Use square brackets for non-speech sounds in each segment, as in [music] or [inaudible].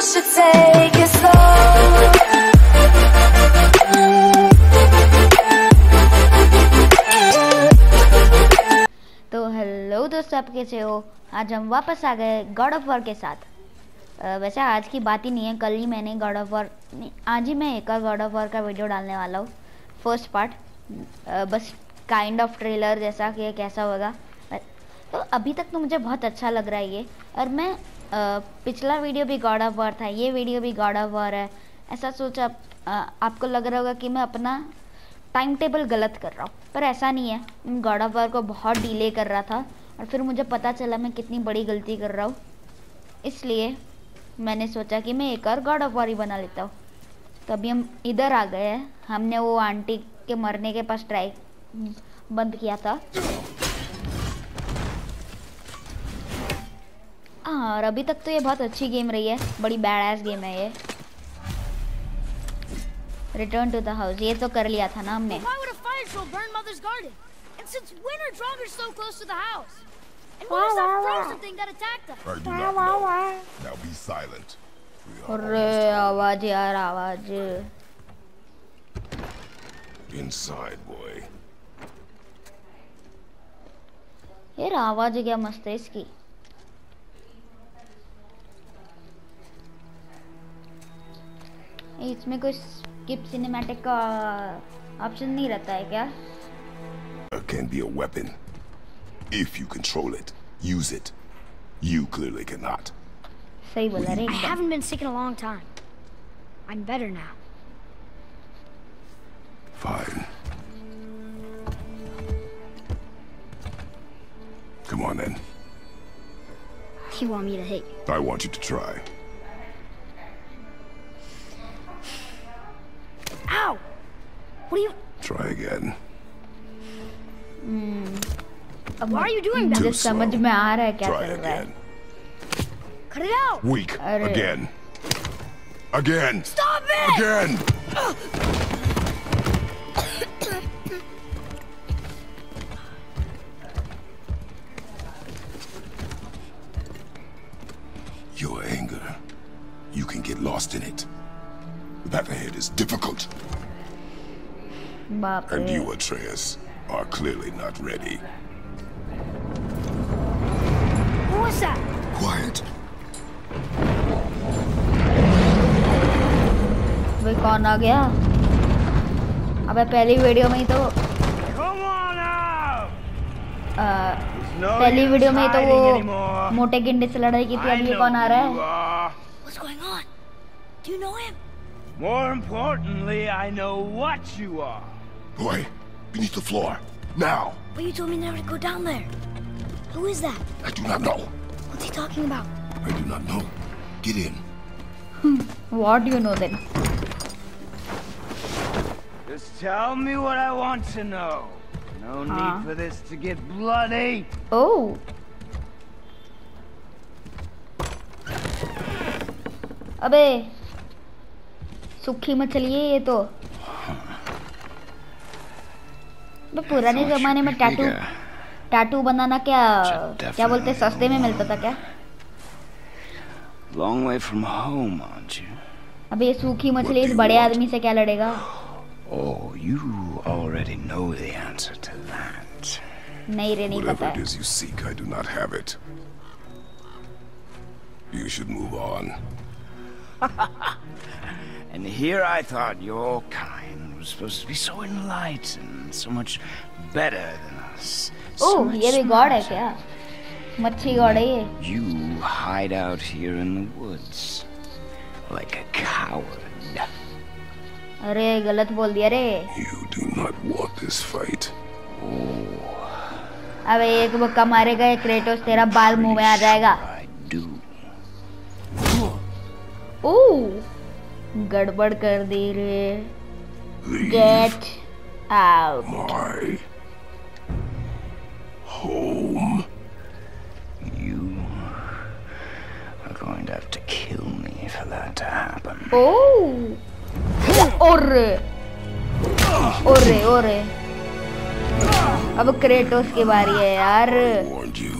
should take it slow. तो दोस्तों आप कैसे हो? आज हम वापस आ गए गॉड ऑफ़ वॉर के साथ। अ, वैसे आज की बात ही नहीं है कल ही मैंने गॉड ऑफ़ वॉर आज ही मैं एक और गॉड ऑफ़ वॉर का वीडियो डालने वाला हूँ फ़र्स्ट पार्ट बस काइंड ऑफ़ ट्रेलर जैसा कि कैसा होगा। तो अभी तक तो मुझे बहुत अच्छा लग रहा है ये और मैं पिछला वीडियो भी गॉड ऑफ़ वॉर था ये वीडियो भी गॉड ऑफ़ वॉर है। ऐसा सोचा अ, आपको लग रहा होगा कि मैं अपना टाइम टेबल गलत कर रहा हूँ पर ऐसा नहीं है। मैं गॉड ऑफ़ वॉर को बहुत डिले कर रहा था और फिर मुझे पता चला मैं कितनी बड़ी गलती कर रहा हूँ। इसलिए मैंने सोचा कि मैं एक और गॉड ऑफ़ वॉर ही बना लेता हूँ। तो अभी हम इधर आ गए हैं। हमने वो आंटी के मरने के पास ट्राई बंद किया था। हाँ, और अभी तक तो ये बहुत अच्छी गेम रही है। बड़ी बैड गेम है ये। रिटर्न टू द हाउस ये तो कर लिया था ना हमने। आवाज़ यार आवाज़ Inside, boy. ये आवाज़ क्या मस्त है इसकी इसमें कोई स्किप सिनेमैटिक का ऑप्शन नहीं रहता है क्या It can be a weapon. If you control it, use it. You clearly cannot. सही बोला रे I एकदम haven't been sick in a long time. I'm better now. Fine. Come on then. You want me to hit you? I want you to try. What are you? Try again. अब Why are you doing that? मुझे Too समझ slow. में आ रहा है क्या Try कर रहा है again. Cut it out! Weak. Arre. Again. Again. Stop it! Again. Your anger. You can get lost in it. The path ahead is difficult, बाप and रे you, Atreus, are clearly not ready. What was that? Quiet. वे कौन आ गया अबे पहली video में ही तो Come on out! Uh, No पहली use video में ही तो hiding वो anymore. मोटे गिंडे से लड़ाई की थी I अब ये know कौन आ रहा who you है are. What's going on? Do you know him? More importantly, I know what you are. Boy, beneath the floor. Now. But you told me never to go down there. Who is that? I do not know. What's he talking about? I do not know. Get in. What you know then Just tell me what I want to know. No Huh? need for this to get bloody. ओह अबे सूखी मछली है ये तो अबे पुराने जमाने में टैटू टैटू बनाना क्या क्या बोलते सस्ते में मिलता था क्या Long way from home, aren't you? अबे ये सूखी मछली इस बड़े आदमी से क्या लड़ेगा Oh, you already know the answer to that. नहीं रे नहीं पता Whatever it है is you seek, I do not have it. You should move on. [laughs] And here I thought your kind was supposed to be so enlightened, so much better than us. so oh much ये भी God है smarter. क्या मच्छी God है ये You hide out here in the woods like a coward. अरे गलत बोल दिया रे You do not want this fight. अबे एक बक्का मारेगा एक क्रेटोस तेरा बाल मुंह में आ जाएगा I do. ओह गड़बड़ कर दी रे Leave get out my home. You are going to have to kill me for that to happen. ओह ओरे ओरे ओरे अब क्रेटोस की बारी है यार Warned you.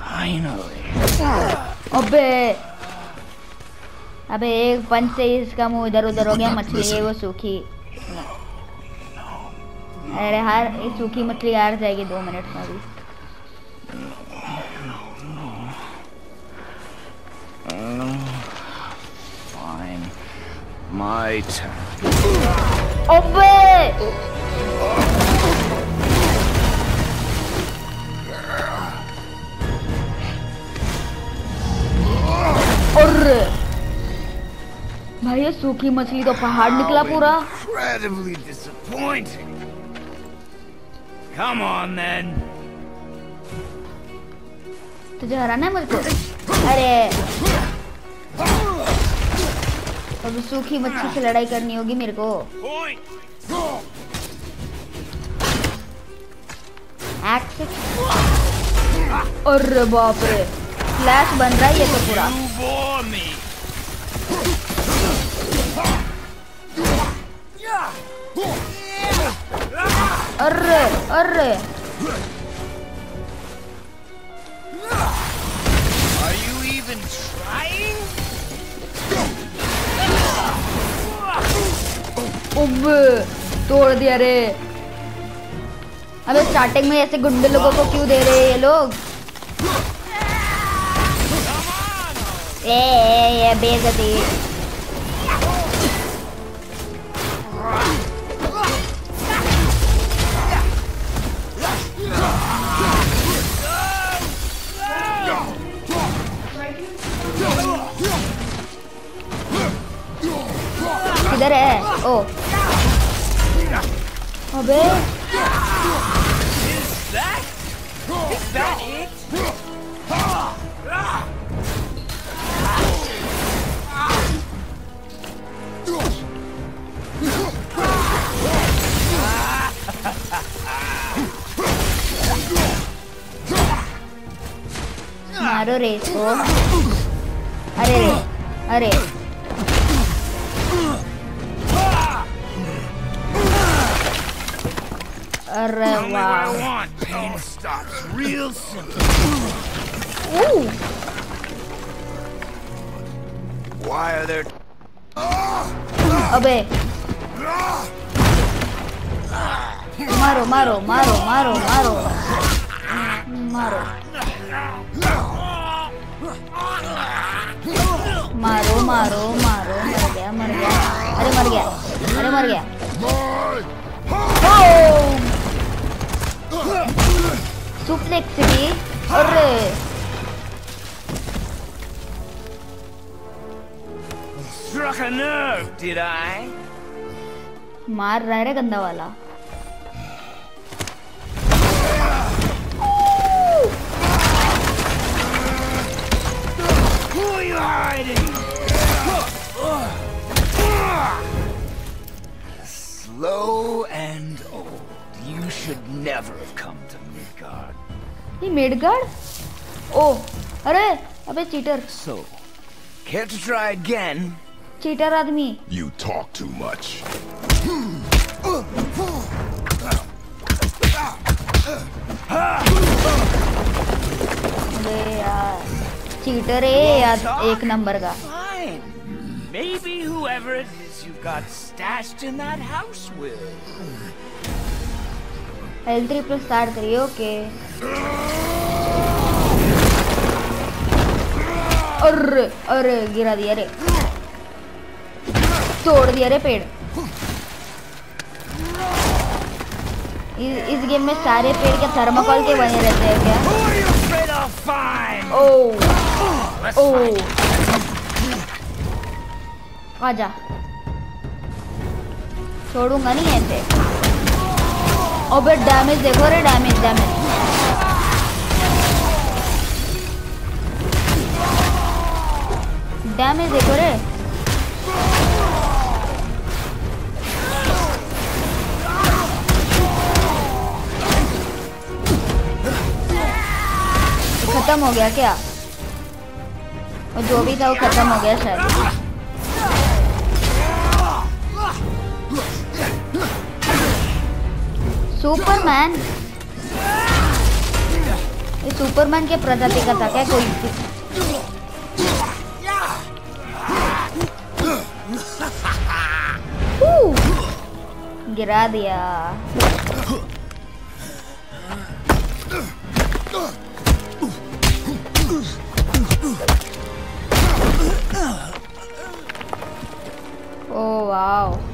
Finally. अबे अबे एक पंच से इसका मुँह इधर उधर हो गया मछली है वो सूखी अरे हार ये सूखी मछली हार जाएगी दो मिनट में भी Fine. My turn. अबे भाई ये सूखी मछली तो पहाड़ निकला पूरा। Incredibly disappointing. Come on then. तुझे हराना है मुझको अरे। अब सूखी मच्छी से लड़ाई करनी होगी मेरे को. अरे बाप रे। फ्लैश बन रहा है ये तो पूरा। अरे अरे Are you even trying? उब तोड़ दिया रे। अबे स्टार्टिंग में ऐसे गुंडे लोगों को क्यों दे रहे हैं ये लोग? ए, ए, ए Deré. Oh. Oh, bem. Is that? Is that it? Rewa. Only I want. Pain stops real simple. Ooh. Why are there? Obey. Maro, maro, maro, maro, maro. Maro. Suplex भी अरे struck a nerve, did I? मार रहा है रे गंदा वाला Who are you hiding? Slow and old. You should never have come to Midgard. ये Midgard ओ अरे अबे cheater So, care to try again? Cheater आदमी You talk too much. अरे यार चीटर है यार एक नंबर का Fine. Maybe whoever it is you've got stashed in that house will. L three plus start करिए ओके अरे अरे गिरा दिया रे तोड़ दिया रे पेड़ इस, गेम में सारे पेड़ के थर्माकोल के बने रहते हैं क्या? ओ ओ आजा छोड़ूँगा नहीं ऐसे अबे डैमेज देखो रे डैमेज डैमेज डैमेज देखो रे खत्म हो गया क्या? और जो भी था वो खत्म हो गया शायद। सुपरमैन ये सुपरमैन के प्रजाति का था क्या कोई थी? गिरा दिया ओ wow.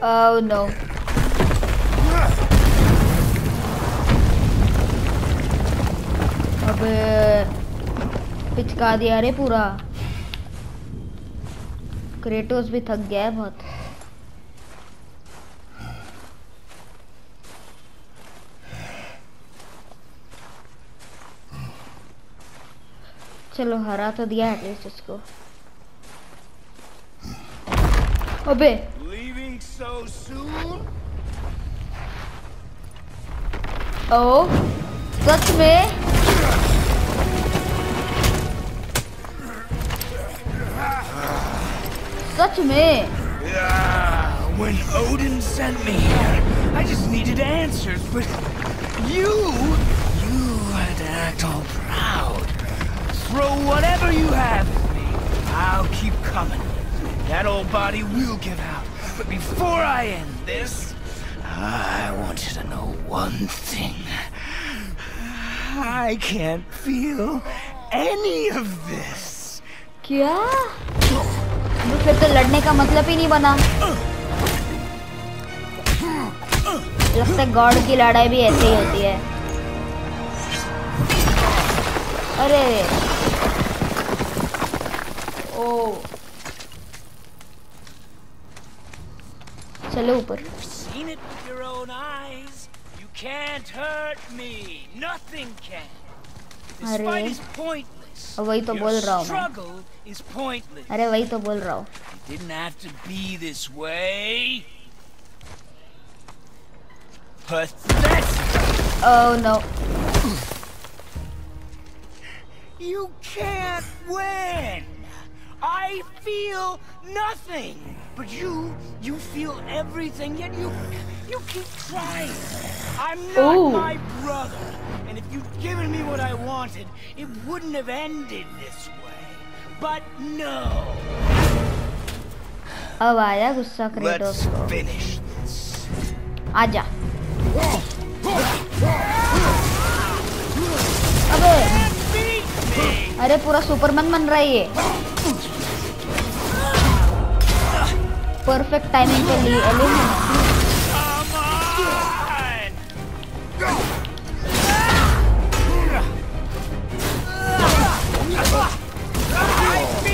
Oh no. अबे, पिचका दिया रे पूरा। क्रेटोस भी थक गया है बहुत। चलो, हरा तो दिया एटलीस्ट इसको अबे so soon? ओ सच में सच में Ah, when Odin sent me here, I just needed answers, but you, you had to act all proud. Throw whatever you have at me. I'll keep coming. That old body will give out. But before I end this, I want you to know one thing. I can't feel any of this. क्या तो फिर तो लड़ने का मतलब ही नहीं बना लगता है गॉड की लड़ाई भी ऐसे ही होती है अरे ओ चलो ऊपर Seen it with your own eyes. You can't hurt me. Nothing can. This अरे। fight is pointless. वही तो Your बोल रहा हूँ मैं struggle is pointless. अरे वही तो बोल रहा हूँ It didn't have to be this way. Pathetic. Oh no You can't win. I feel nothing. But you, you feel everything, yet you, you keep trying. I'm not Ooh. my brother. And if you'd given me what I wanted, it wouldn't have ended this way. But no. अब आया गुस्सा Kratos Let's को finish this. आजा अबे Beat me. अरे पूरा Superman बन रहा है ये परफेक्ट टाइमिंग पे ली एलिमिनेट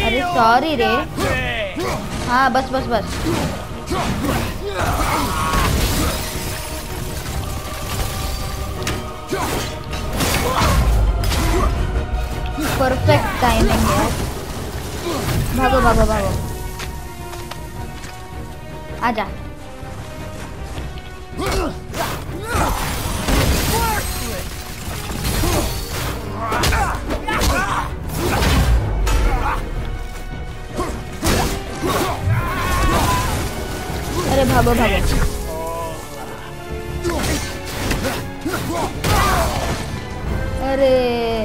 अरे सॉरी रे। हाँ बस बस बस। परफेक्ट टाइमिंग यार। भागो भागो भागो। आजा। अरे भागो भागो। अरे।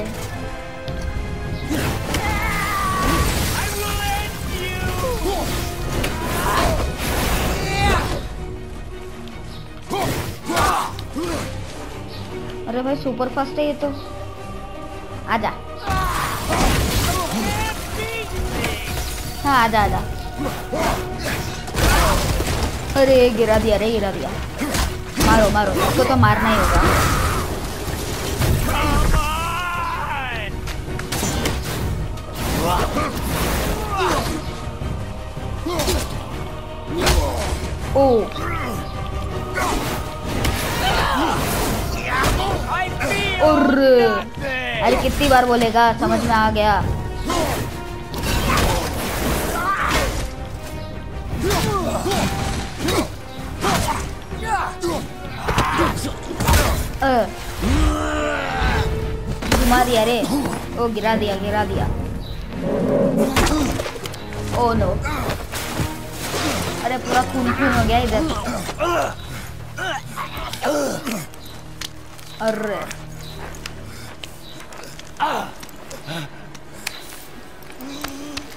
अरे भाई सुपर फास्ट है ये तो। आजा। हाँ आजा आजा। अरे, गिरा दिया रे, गिरा दिया। मारो मारो। इसको तो मारना ही होगा। ओ। और. अरे कितनी बार बोलेगा? समझ में आ गया। घुमा दिया रे। ओ, गिरा दिया गिरा दिया। Oh, no. अरे पूरा खून खून हो गया इधर। अरे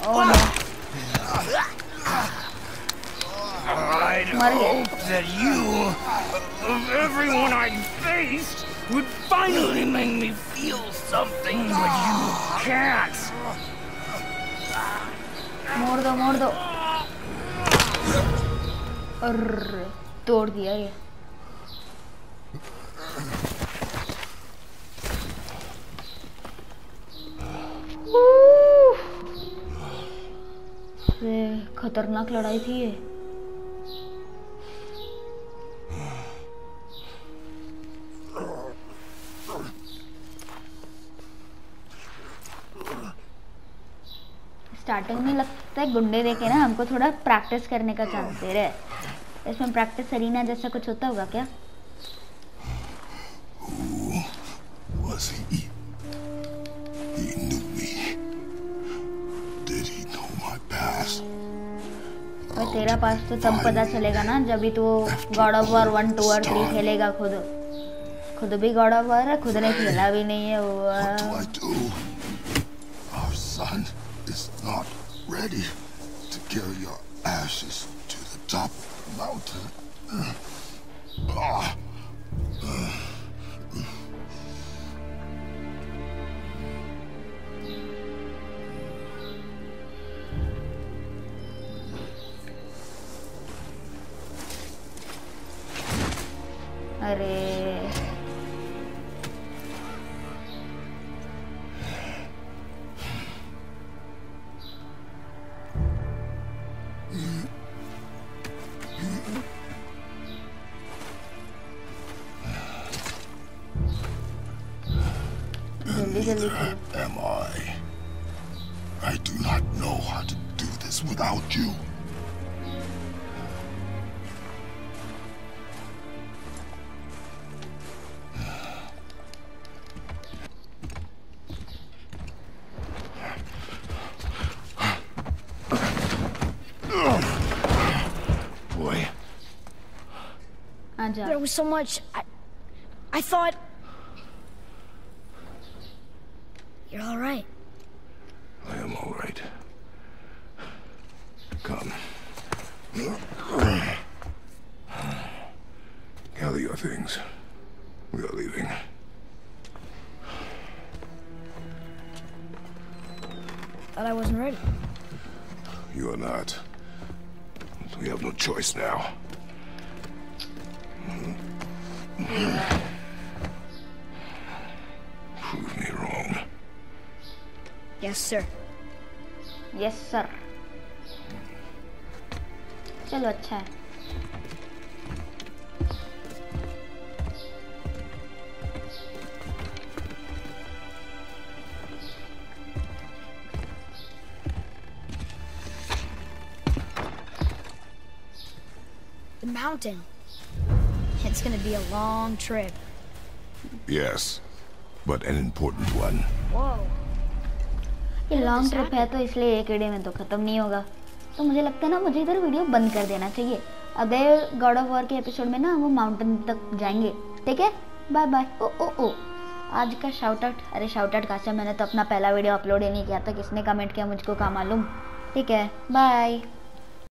ओ नो मर गए Hope that you, of everyone I faced, would finally make me feel something, but you can't. मोड़ दो मोड़ दो अर्र, तोड़ दिया ये खतरनाक लड़ाई थी ये। स्टार्टिंग में लगता है गुंडे देखे ना, हमको थोड़ा प्रैक्टिस करने का चांस दे रहे इसमें प्रैक्टिस सरीना जैसा कुछ होता होगा क्या? Was और तेरा पास तो तब पता चलेगा ना, जब भी तू God of War one two और थ्री खेलेगा खुद। खुद भी गॉड ऑफ़ वॉर है, खुद ने खेला भी नहीं है वो। eres was so much. I, I thought. You're all right. I am all right. Come. Gather your things. We are leaving. Thought I wasn't ready. You are not. We have no choice now. Prove me wrong. Yes, sir. Yes sir चलो अच्छा है The mountain. It's gonna be a long trip. Yes, but an important one. Whoa. ये long trip है तो इसलिए एक video में तो ख़त्म नहीं होगा। तो मुझे लगता है ना मुझे इधर वीडियो बंद कर देना चाहिए। अगले गॉड ऑफ़ वॉर के एपिसोड में ना वो माउंटेन तक जाएँगे। ठीक है? Bye bye oh oh oh. आज का शाउट आउट अरे शाउट आउट कहाँ से मैंने तो अपना पहला वीडियो अपलोड ही नहीं किया था। किसने कमेंट किया मुझको कहाँ मालूम? ठीक है? बाय